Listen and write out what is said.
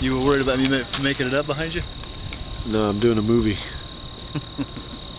You were worried about me making it up behind you? No, I'm doing a movie.